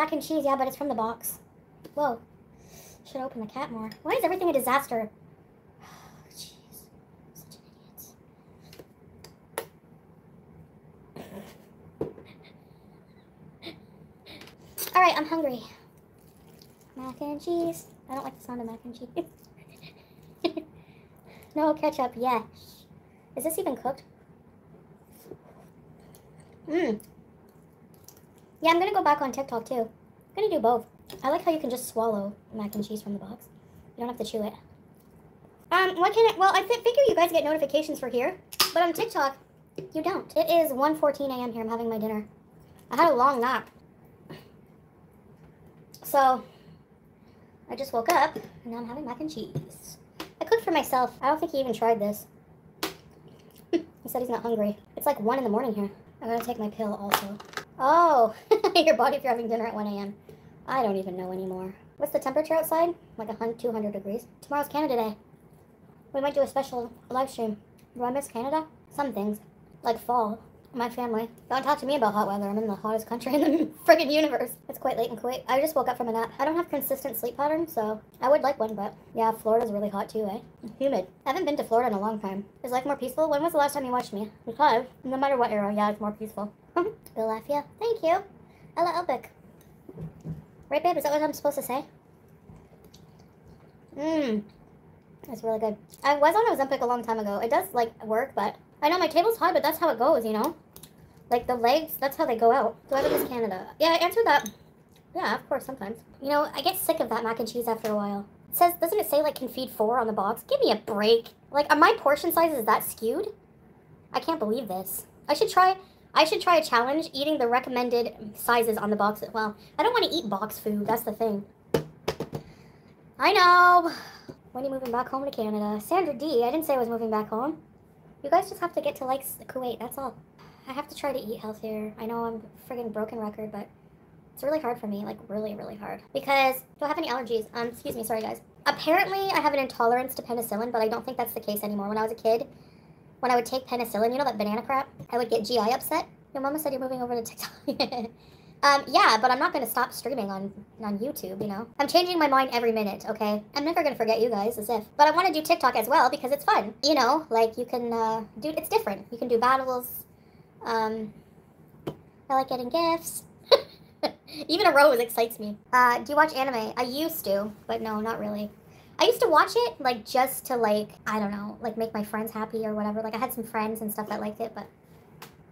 Mac and cheese. Yeah, but it's from the box. Whoa. Should open the cat more. Why is everything a disaster? Jeez. Such an idiot. Alright, I'm hungry. Mac and cheese. I don't like the sound of mac and cheese. no ketchup, yes. Is this even cooked? Mmm. Yeah, I'm gonna go back on TikTok too. I'm gonna do both. I like how you can just swallow mac and cheese from the box. You don't have to chew it. Um, what can I, well, I figure you guys get notifications for here, but on TikTok, you don't. It is 1.14 a.m. here. I'm having my dinner. I had a long nap. So, I just woke up, and now I'm having mac and cheese. I cooked for myself. I don't think he even tried this. he said he's not hungry. It's like 1 in the morning here. I gotta take my pill also. Oh, your body if you're having dinner at 1 a.m. I don't even know anymore. What's the temperature outside? Like a 200 degrees. Tomorrow's Canada Day. We might do a special live stream. Do I miss Canada? Some things. Like fall. My family. Don't talk to me about hot weather. I'm in the hottest country in the friggin' universe. It's quite late in Kuwait. I just woke up from a nap. I don't have consistent sleep pattern, so I would like one, but yeah, Florida's really hot too, eh? Humid. I haven't been to Florida in a long time. Is life more peaceful? When was the last time you watched me? Because, no matter what era, yeah, it's more peaceful. Bill Lafia. Thank you. Ella Elbick. Right, babe? Is that what I'm supposed to say? Mmm. That's really good. I was on Ozempic a long time ago. It does, like, work, but... I know my table's hot, but that's how it goes, you know? Like, the legs, that's how they go out. Do I miss Canada? Yeah, I answered that. Yeah, of course, sometimes. You know, I get sick of that mac and cheese after a while. It says, doesn't it say, like, can feed four on the box? Give me a break. Like, are my portion sizes that skewed? I can't believe this. I should try... I should try a challenge eating the recommended sizes on the box. Well, I don't want to eat box food. That's the thing. I know. When are you moving back home to Canada? Sandra D. I didn't say I was moving back home. You guys just have to get to, like, Kuwait. That's all. I have to try to eat healthier. I know I'm friggin' broken record, but it's really hard for me. Like, really, really hard. Because, do I have any allergies? Um, excuse me. Sorry, guys. Apparently, I have an intolerance to penicillin, but I don't think that's the case anymore. When I was a kid, when I would take penicillin, you know that banana crap? I would get GI upset. Your mama said you're moving over to TikTok. um, yeah, but I'm not going to stop streaming on, on YouTube, you know? I'm changing my mind every minute, okay? I'm never going to forget you guys, as if. But I want to do TikTok as well because it's fun. You know, like you can uh, do, it's different. You can do battles. Um, I like getting gifts. Even a rose excites me. Uh, do you watch anime? I used to, but no, not really. I used to watch it, like, just to, like, I don't know, like, make my friends happy or whatever. Like, I had some friends and stuff that liked it, but...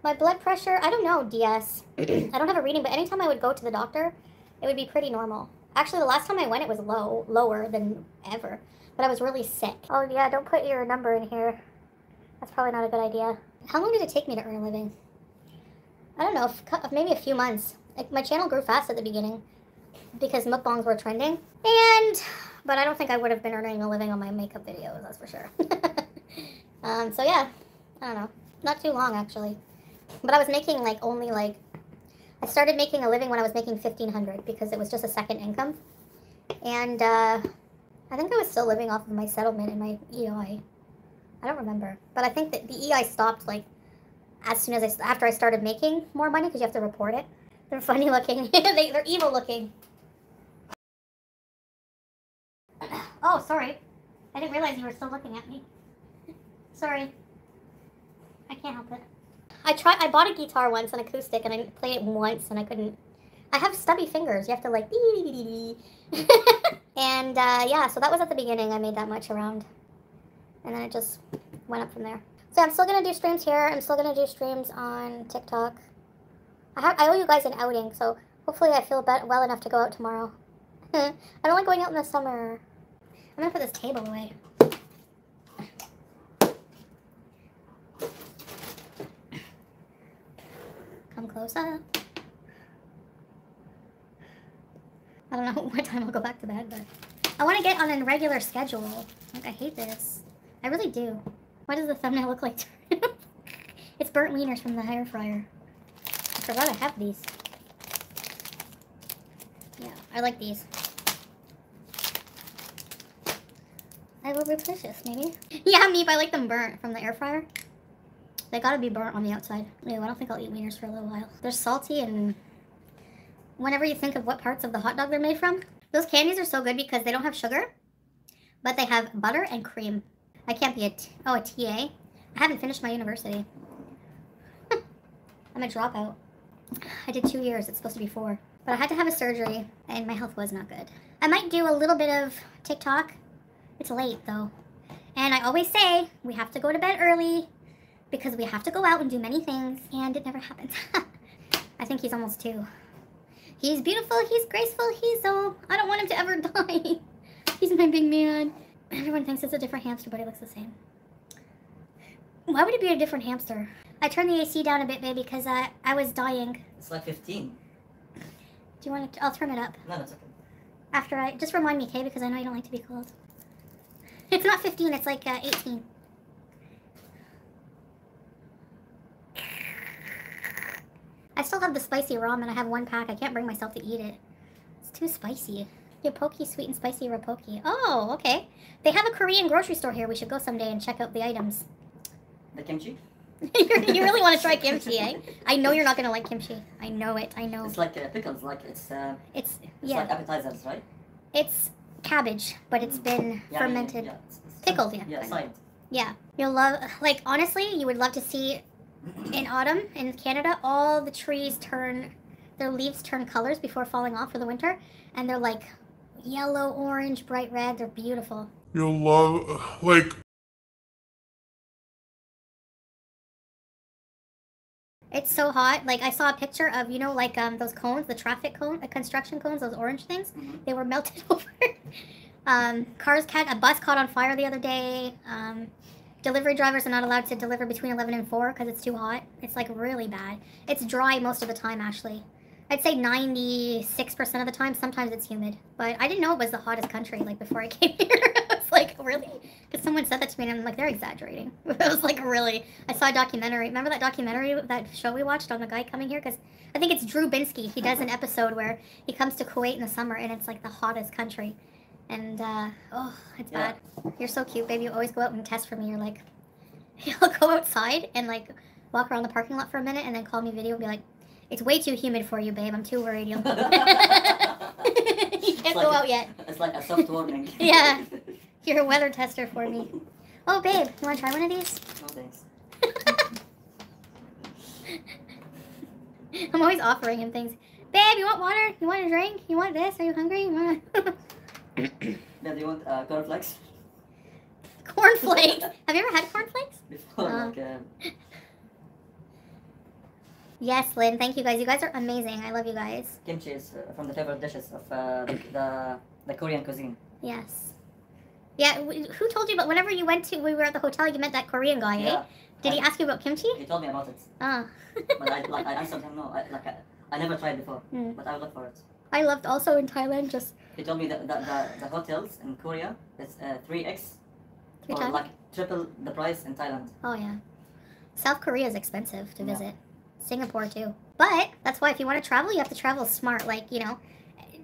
My blood pressure, I don't know, DS. I don't have a reading, but anytime I would go to the doctor, it would be pretty normal. Actually, the last time I went, it was low, lower than ever. But I was really sick. Oh, yeah, don't put your number in here. That's probably not a good idea. How long did it take me to earn a living? I don't know, maybe a few months. Like, my channel grew fast at the beginning because mukbangs were trending. And but I don't think I would have been earning a living on my makeup videos, that's for sure. um, so yeah, I don't know. Not too long, actually. But I was making, like, only, like... I started making a living when I was making 1500 because it was just a second income. And, uh... I think I was still living off of my settlement and my EI. I don't remember. But I think that the EI stopped, like, as soon as I... After I started making more money because you have to report it. They're funny looking. they, they're evil looking. Oh, sorry. I didn't realize you were still looking at me. sorry. I can't help it. I tried. I bought a guitar once, an acoustic, and I played it once, and I couldn't. I have stubby fingers. You have to like. and uh, yeah, so that was at the beginning. I made that much around, and then it just went up from there. So I'm still gonna do streams here. I'm still gonna do streams on TikTok. I have. I owe you guys an outing, so hopefully I feel well enough to go out tomorrow. I don't like going out in the summer. I'm gonna put this table away. Come closer. I don't know what time I'll go back to bed, but I want to get on a regular schedule. Like, I hate this. I really do. What does the thumbnail look like? it's burnt wieners from the air fryer. I forgot I have these. Yeah, I like these. I will this, maybe. yeah, me, I like them burnt from the air fryer. They gotta be burnt on the outside. Ew, I don't think I'll eat wieners for a little while. They're salty and whenever you think of what parts of the hot dog they're made from. Those candies are so good because they don't have sugar, but they have butter and cream. I can't be a oh a TA. I haven't finished my university. I'm a dropout. I did two years. It's supposed to be four, but I had to have a surgery, and my health was not good. I might do a little bit of TikTok. It's late though, and I always say we have to go to bed early because we have to go out and do many things, and it never happens. I think he's almost two. He's beautiful, he's graceful, he's so... I don't want him to ever die. he's my big man. Everyone thinks it's a different hamster, but he looks the same. Why would it be a different hamster? I turned the AC down a bit, baby, because I, I was dying. It's like 15. Do you want to... I'll turn it up. No, that's okay. After I... Just remind me, Kay, because I know you don't like to be cold. It's not 15, it's like uh, 18. I still have the spicy ramen. I have one pack. I can't bring myself to eat it. It's too spicy. Yopokki sweet and spicy rapoki. Oh, okay. They have a Korean grocery store here. We should go someday and check out the items. The kimchi? you really want to try kimchi, eh? I know you're not going to like kimchi. I know it. I know. It's like uh, pickles, like it's, uh, It's, it's yeah. like appetizers, right? It's cabbage, but it's been Yeah, fermented. Yeah, it's- it's- Pickled, yeah. Yeah, side. Yeah. You'll love, like, honestly, you would love to see in autumn in Canada, all the trees turn, their leaves turn colors before falling off for the winter. And they're like yellow, orange, bright red. They're beautiful. You'll love, like, It's so hot. Like, I saw a picture of, you know, like um, those cones, the traffic cone, the construction cones, those orange things. Mhm. They were melted over. um, cars caught, a bus caught on fire the other day. Um, delivery drivers are not allowed to deliver between 11 and 4 because it's too hot. It's like really bad. It's dry most of the time, Ashley. I'd say 96% of the time. Sometimes it's humid. But I didn't know it was the hottest country, like, before I came here. Like, really? Because someone said that to me, and I'm like, they're exaggerating. I was like, really? I saw a documentary. Remember that documentary, that show we watched on the guy coming here? Because I think it's Drew Binsky. He does an episode where he comes to Kuwait in the summer, and it's like the hottest country. And, uh, oh, it's Yeah. bad. You're so cute, baby. You always go out and test for me. You're like, you'll go outside and, like, walk around the parking lot for a minute and then call me video and be like, it's way too humid for you, babe. I'm too worried. You'll... you can't like go a- out yet. It's like a soft warning. Yeah. You're a weather tester for me. Oh, babe, you want to try one of these? No thanks. I'm always offering him things. Babe, you want water? You want a drink? You want this? Are you hungry? You want Yeah, do you want uh, cornflakes? cornflakes? Have you ever had cornflakes? Before, Uh. like, uh, Yes, Lynn. Thank you guys. You guys are amazing. I love you guys. kimchi is uh, from the favorite dishes of uh, the, the the Korean cuisine. Yes. Yeah. Who told you? But whenever you went to, we were at the hotel. You met that Korean guy, eh? Yeah. Did he ask you about kimchi? He told me about it, Ah. but I like I answered him no. I, like I, I never tried before, Mm. but I look for it. I loved also in Thailand just He told me that the, the, the hotels in Korea is uh, 3x three times. like triple the price in Thailand. Oh yeah. South Korea is expensive to Yeah. visit. Singapore too. But that's why if you want to travel, you have to travel smart. Like, you know,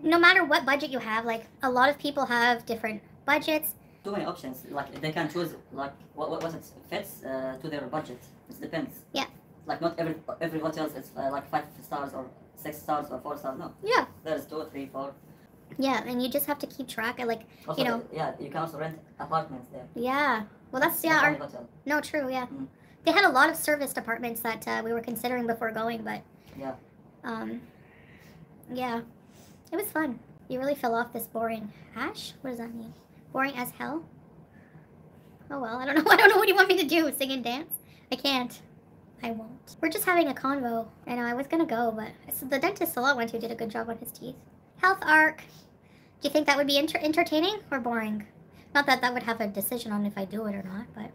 no matter what budget you have, like a lot of people have different budgets. Too many options. Like they can choose like what what, what it fits uh, to their budget. It depends. Yeah. Like not every every hotel is uh, like five stars or six stars or four stars. No, Yeah. there's two, three, four. Yeah, and you just have to keep track of like Also, You know- yeah, you can also rent apartments there. yeah. Well, that's yeah, our hotel. no true, yeah. Mm. They had a lot of serviced apartments that uh, we were considering before going, but Yeah. um yeah. It was fun. You really fell off this boring hash. What does that mean? Boring as hell? Oh well, I don't know. I don't know what you want me to do. Sing and dance? I can't. I won't. We're just having a convo. I know I was gonna go, but the dentist Salah went to did a good job on his teeth. Health arc. Do you think that would be enter- entertaining or boring? Not that that would have a decision on if I do it or not, but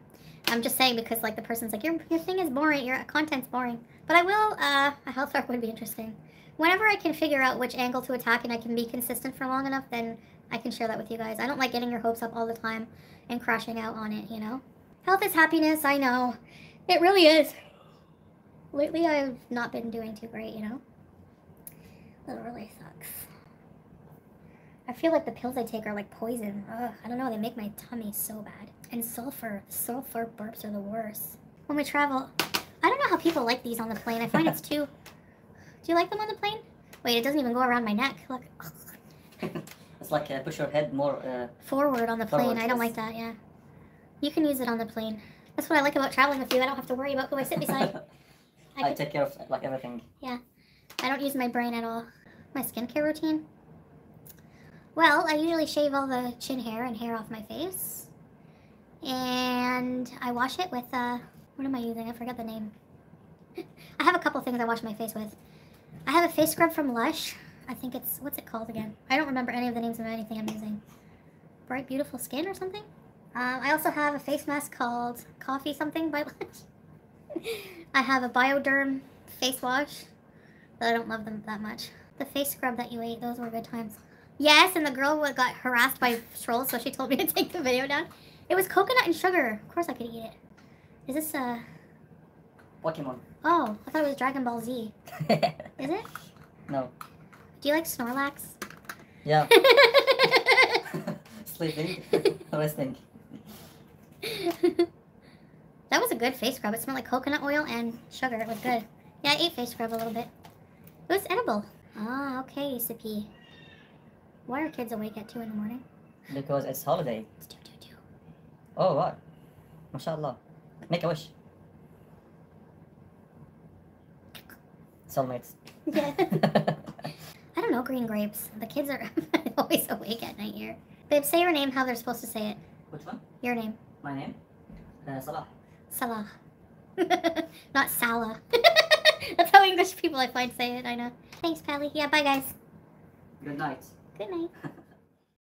I'm just saying because like the person's like your your thing is boring, your content's boring. But I will. Uh, a health arc would be interesting. Whenever I can figure out which angle to attack and I can be consistent for long enough, then I can share that with you guys. I don't like getting your hopes up all the time and crashing out on it, you know? Health is happiness, I know. It really is. Lately, I've not been doing too great, you know? It really sucks. I feel like the pills I take are like poison. Ugh, I don't know, they make my tummy so bad. And sulfur. Sulfur burps are the worst. When we travel, I don't know how people like these on the plane. I find it's too. Do you like them on the plane? Wait, it doesn't even go around my neck. Look. it's like uh, push your head more. Uh, Forward on the plane. Forward, I don't yes. like that, yeah. You can use it on the plane. That's what I like about traveling with you. I don't have to worry about who I sit beside. I, I could, take care of like everything. Yeah, I don't use my brain at all. My skincare routine? Well, I usually shave all the chin hair and hair off my face. And I wash it with, uh, what am I using? I forgot the name. I have a couple things I wash my face with. I have a face scrub from Lush. I think it's, what's it called again? I don't remember any of the names of anything I'm using. Bright Beautiful Skin or something? Um, I also have a face mask called Coffee Something by Lush. I have a Bioderm face wash, but I don't love them that much. The face scrub that you ate, those were good times. Yes, and the girl got harassed by trolls, so she told me to take the video down. It was coconut and sugar. Of course I could eat it. Is this, uh, Pokemon. Oh, I thought it was Dragon Ball Z. Is it? no. Do you like Snorlax? Yeah. Sleeping. Resting. that was a good face scrub. It smelled like coconut oil and sugar. It was good. Yeah, I ate face scrub a little bit. It was edible. Ah, okay, Sippy. Why are kids awake at 2 in the morning? Because it's holiday. It's 2 2 2. Oh, what? MashaAllah. Make a wish. Soulmates. Yeah. I don't know green grapes. The kids are always awake at night here. Babe, say your name how they're supposed to say it. Which one? Your name. My name? Uh, Salah. Salah. Not Salah. That's how English people I find say it, I know. Thanks, Pally. Yeah, bye, guys. Good night. Good night.